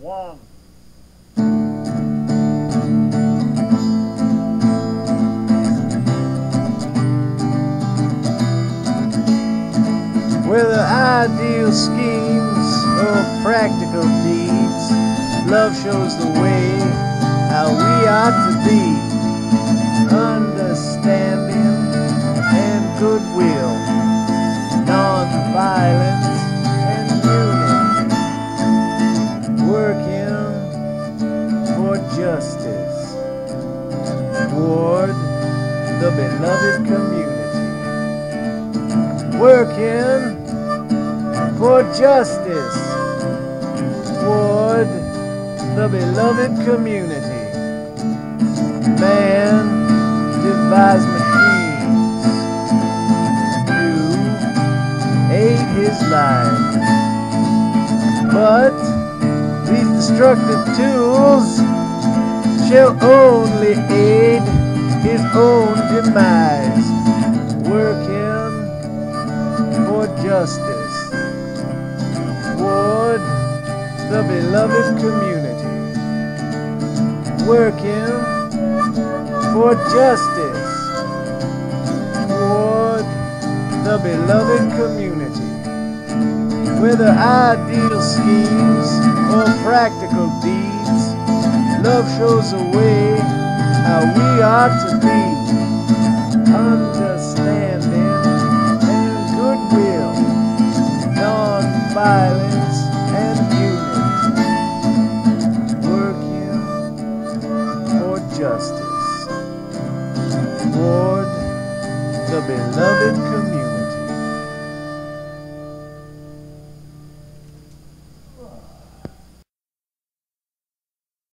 one. Whether ideal schemes or practical deeds, love shows the way how we ought to be. Justice toward the beloved community working for justice toward the beloved community. Man devised machines to aid his life, but these destructive tools shall only aid his own demise. Work Working for justice toward the beloved community. Working for justice toward the beloved community. Whether ideal schemes or practical deeds, love shows the way how we ought to be. Understanding and goodwill, non-violence and unity, working for justice toward the beloved community.